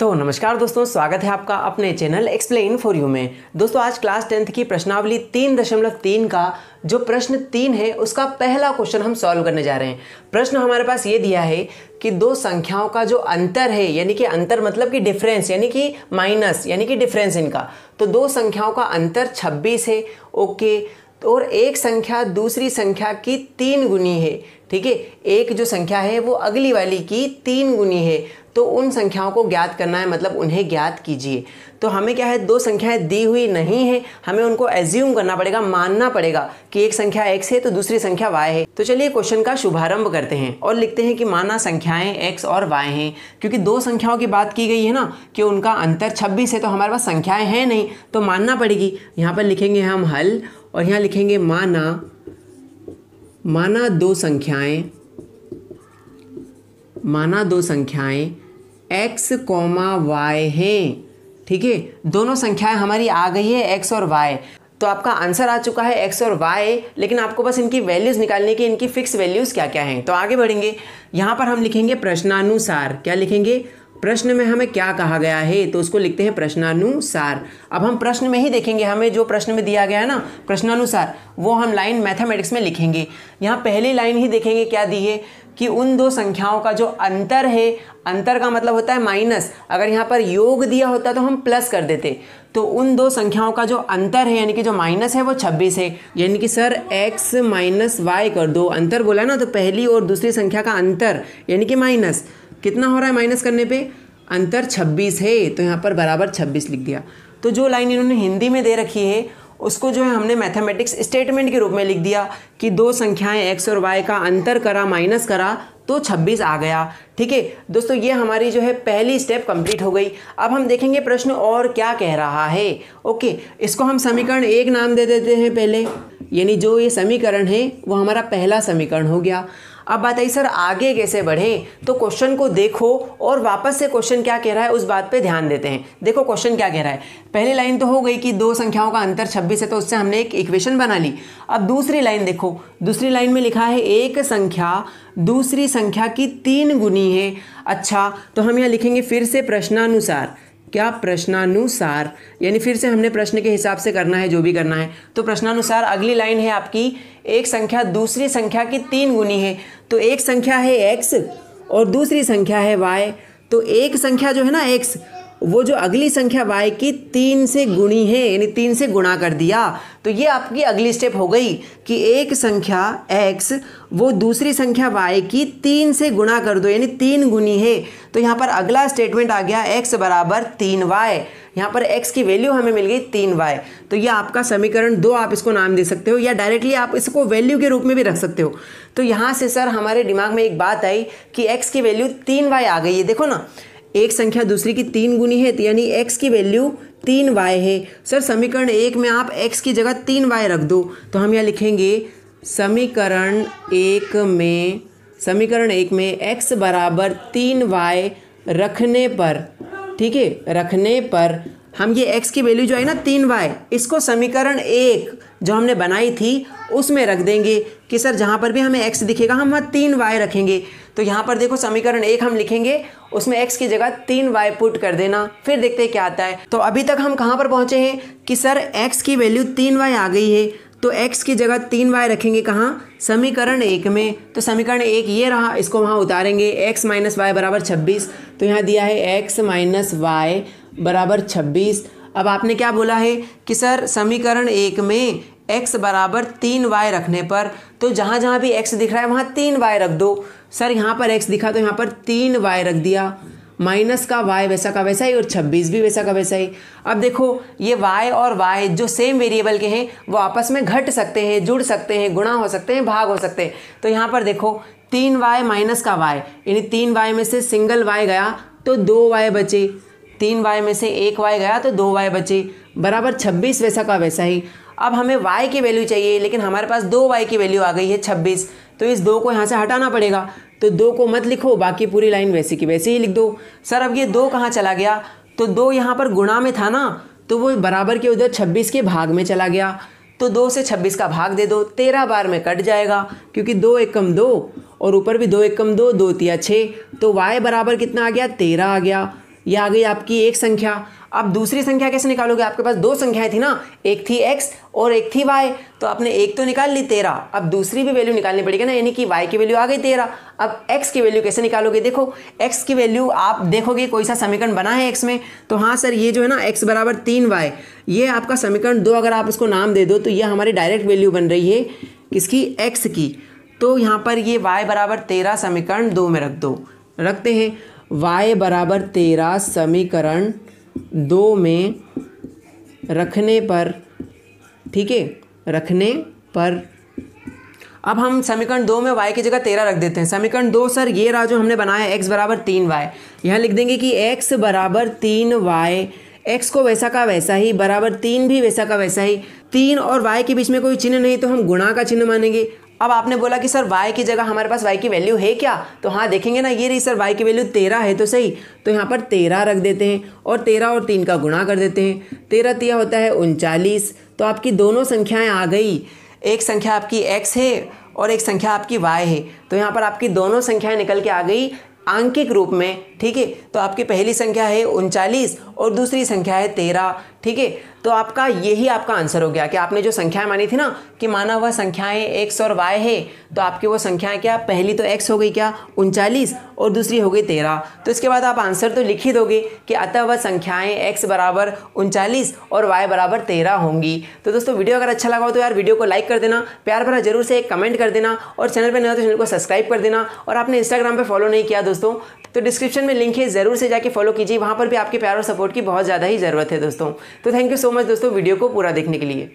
तो नमस्कार दोस्तों, स्वागत है आपका अपने चैनल एक्सप्लेन फॉर यू में। दोस्तों, आज क्लास टेंथ की प्रश्नावली तीन दशमलव तीन का जो प्रश्न तीन है, उसका पहला क्वेश्चन हम सॉल्व करने जा रहे हैं। प्रश्न हमारे पास ये दिया है कि दो संख्याओं का जो अंतर है, यानी कि अंतर मतलब कि डिफरेंस यानी कि माइनस यानी कि डिफरेंस इनका। तो दो संख्याओं का अंतर 26 है, ओके। और एक संख्या दूसरी संख्या की तीन गुनी है, ठीक है? एक जो संख्या है वो अगली वाली की तीन गुनी है तो उन संख्याओं को ज्ञात करना है मतलब उन्हें ज्ञात कीजिए। तो हमें क्या है, दो संख्याएँ दी हुई नहीं है, हमें उनको एज्यूम करना पड़ेगा, मानना पड़ेगा कि एक संख्या एक्स है तो दूसरी संख्या वाई है। तो चलिए क्वेश्चन का शुभारंभ करते हैं और लिखते हैं कि माना संख्याएँ एक्स और वाई हैं, क्योंकि दो संख्याओं की बात की गई है ना, कि उनका अंतर छब्बीस है तो हमारे पास संख्याएँ हैं नहीं तो मानना पड़ेगी। यहाँ पर लिखेंगे हम हल और यहाँ लिखेंगे माना माना दो संख्याएँ, माना दो संख्याएँ, x कॉमा वाई हैं, ठीक है? दोनों संख्याएँ हमारी आ गई है x और y तो आपका आंसर आ चुका है x और y, लेकिन आपको बस इनकी वैल्यूज़ निकालने की इनकी फिक्स वैल्यूज़ क्या क्या हैं। तो आगे बढ़ेंगे। यहाँ पर हम लिखेंगे प्रश्नानुसार। क्या लिखेंगे? प्रश्न में हमें क्या कहा गया है तो उसको लिखते हैं प्रश्नानुसार। अब हम प्रश्न में ही देखेंगे, हमें जो प्रश्न में दिया गया है ना, प्रश्नानुसार, वो हम लाइन मैथमेटिक्स में लिखेंगे। यहाँ पहली लाइन ही देखेंगे क्या दी है, कि उन दो संख्याओं का जो अंतर है, अंतर का मतलब होता है माइनस, अगर यहाँ पर योग दिया होता तो हम प्लस कर देते। तो उन दो संख्याओं का जो अंतर है, यानी कि जो माइनस है वो 26 है, यानी कि सर x माइनस वाई कर दो। अंतर बोला ना तो पहली और दूसरी संख्या का अंतर, यानी कि माइनस। कितना हो रहा है माइनस करने पे? अंतर 26 है तो यहाँ पर बराबर 26 लिख दिया। तो जो लाइन इन्होंने हिंदी में दे रखी है, उसको जो है हमने मैथमेटिक्स स्टेटमेंट के रूप में लिख दिया कि दो संख्याएँ एक्स और वाई का अंतर करा माइनस करा तो 26 आ गया। ठीक है? दोस्तों, ये हमारी जो है पहली स्टेप कंप्लीट हो गई। अब हम देखेंगे प्रश्न और क्या कह रहा है। ओके, इसको हम समीकरण एक नाम दे देते हैं पहले। यानी जो ये समीकरण है, वो हमारा पहला समीकरण हो गया। अब बात आई, सर, आगे कैसे बढ़ें? तो क्वेश्चन को देखो और वापस से क्वेश्चन क्या कह रहा है, उस बात पे ध्यान देते हैं। देखो क्वेश्चन क्या कह रहा है। पहली लाइन तो हो गई कि दो संख्याओं का अंतर 26 है तो उससे हमने एक इक्वेशन बना ली। अब दूसरी लाइन देखो। दूसरी लाइन में लिखा है, एक संख्या दूसरी संख्या की तीन गुनी है। अच्छा तो हम यहाँ लिखेंगे फिर से प्रश्नानुसार। क्या प्रश्नानुसार, यानी फिर से हमने प्रश्न के हिसाब से करना है, जो भी करना है। तो प्रश्नानुसार अगली लाइन है आपकी, एक संख्या दूसरी संख्या की तीन गुनी है। तो एक संख्या है एक्स और दूसरी संख्या है वाई तो एक संख्या जो है ना एक्स वो जो अगली संख्या y की तीन से गुणी है, यानी तीन से गुणा कर दिया तो ये आपकी अगली स्टेप हो गई कि एक संख्या x, वो दूसरी संख्या y की तीन से गुणा कर दो, यानी तीन गुनी है। तो यहाँ पर अगला स्टेटमेंट आ गया x बराबर तीन वाई यहाँ पर x की वैल्यू हमें मिल गई तीन वाई तो ये आपका समीकरण दो, आप इसको नाम दे सकते हो, या डायरेक्टली आप इसको वैल्यू के रूप में भी रख सकते हो। तो यहाँ से सर हमारे दिमाग में एक बात आई कि x की वैल्यू तीन वाई आ गई है। देखो ना एक संख्या दूसरी की तीन गुनी है तो यानी x की वैल्यू तीन वाई है। सर, समीकरण एक में आप x की जगह तीन वाई रख दो तो हम यहाँ लिखेंगे, समीकरण एक में, समीकरण एक में x बराबर तीन वाई रखने पर, ठीक है, रखने पर हम ये x की वैल्यू जो है ना तीन वाई इसको समीकरण एक जो हमने बनाई थी, उसमें रख देंगे कि सर जहाँ पर भी हमें x दिखेगा, हम वहाँ तीन वाई रखेंगे। तो यहाँ पर देखो समीकरण एक हम लिखेंगे, उसमें x की जगह तीन वाई पुट कर देना, फिर देखते हैं क्या आता है। तो अभी तक हम कहाँ पर पहुँचे हैं कि सर x की वैल्यू तीन वाई आ गई है तो x की जगह तीन वाई रखेंगे कहाँ? समीकरण एक में। तो समीकरण एक ये रहा, इसको वहाँ उतारेंगे, x माइनस वाई बराबर छब्बीस। तो यहाँ दिया है x माइनस वाई बराबर छब्बीस। अब आपने क्या बोला है कि सर समीकरण एक में x बराबर तीन वाई रखने पर तो जहाँ जहाँ भी x दिख रहा है वहाँ तीन वाई रख दो। सर यहाँ पर x दिखा तो यहाँ पर तीन वाई रख दिया। माइनस का y वैसा का वैसा ही और 26 भी वैसा का वैसा ही। अब देखो, ये y और y जो सेम वेरिएबल के हैं, वो आपस में घट सकते हैं, जुड़ सकते हैं, गुणा हो सकते हैं, भाग हो सकते हैं। तो यहाँ पर देखो, तीन वाई माइनस का y, यानी तीन वाई में से सिंगल y गया तो दो वाई बचे। तीन वाई में से एक वाई गया तो दो वाई बचे। बराबर छब्बीस वैसा का वैसा ही। अब हमें y की वैल्यू चाहिए, लेकिन हमारे पास दो y की वैल्यू आ गई है छब्बीस। तो इस दो को यहाँ से हटाना पड़ेगा। तो दो को मत लिखो, बाकी पूरी लाइन वैसी की वैसे ही लिख दो। सर, अब ये दो कहाँ चला गया? तो दो यहाँ पर गुणा में था ना तो वो बराबर के उधर छब्बीस के भाग में चला गया। तो दो से छब्बीस का भाग दे दो, तेरह बार में कट जाएगा, क्योंकि दो एक कम दो, और ऊपर भी दो एक कम दो दो तिया छः तो वाई बराबर कितना आ गया? तेरह आ गया। ये आ गई आपकी एक संख्या। अब दूसरी संख्या कैसे निकालोगे? आपके पास दो संख्याएँ थी ना। एक थी x और एक थी y तो आपने एक तो निकाल ली, तेरह। अब दूसरी भी वैल्यू निकालनी पड़ेगी ना, यानी कि y की वैल्यू आ गई तेरह। अब x की वैल्यू कैसे निकालोगे? देखो, x की वैल्यू आप देखोगे, कोई सा समीकरण बना है x में तो हाँ सर, ये जो है ना, x बराबर तीन वाई ये आपका समीकरण दो, अगर आप इसको नाम दे दो तो ये हमारी डायरेक्ट वैल्यू बन रही है किसकी? एक्स की। तो यहाँ पर ये वाई बराबर तेरह समीकरण दो में रख दो। रखते हैं। Y बराबर तेरह समीकरण दो में रखने पर, ठीक है, रखने पर। अब हम समीकरण दो में y की जगह तेरह रख देते हैं। समीकरण दो, सर, ये रहा जो हमने बनाया x बराबर तीन वाई यहाँ लिख देंगे कि x बराबर तीन वाई एक्स को वैसा का वैसा ही, बराबर तीन भी वैसा का वैसा ही। तीन और y के बीच में कोई चिन्ह नहीं तो हम गुणा का चिन्ह मानेंगे। अब आपने बोला कि, सर, y की जगह हमारे पास y की वैल्यू है क्या? तो हाँ देखेंगे ना, ये रही, सर, y की वैल्यू तेरह है तो सही। तो यहाँ पर तेरह रख देते हैं और तेरह और तीन का गुणा कर देते हैं। तेरह तिया होता है उनचालीस। तो आपकी दोनों संख्याएँ आ गई। एक संख्या आपकी x है और एक संख्या आपकी y है। तो यहाँ पर आपकी दोनों संख्याएँ निकल के आ गई आंकिक रूप में, ठीक है? तो आपकी पहली संख्या है उनचालीस और दूसरी संख्या है तेरह। ठीक है? तो आपका यही आपका आंसर हो गया कि आपने जो संख्याएँ मानी थी ना, कि माना वह संख्याएँ एक्स और वाई है तो आपकी वो संख्याएँ क्या? पहली तो एक्स हो गई क्या? उनचालीस और दूसरी हो गई तेरह। तो इसके बाद आप आंसर तो लिख ही दोगे कि अतः वह संख्याएँ एक्स बराबर उनचालीस और वाई बराबर तेरह होंगी। तो दोस्तों, वीडियो अगर अच्छा लगा हो तो यार वीडियो को लाइक कर देना, प्यार भरा ज़रूर से एक कमेंट कर देना और चैनल पर नया तो चैनल को सब्सक्राइब कर देना और आपने इंस्टाग्राम पर फॉलो नहीं किया दोस्तों तो डिस्क्रिप्शन में लिंक है, ज़रूर से जाके फॉलो कीजिए। वहाँ पर भी आपके प्यार और सपोर्ट की बहुत ज़्यादा ही ज़रूरत है दोस्तों। तो थैंक यू सो मच दोस्तों वीडियो को पूरा देखने के लिए।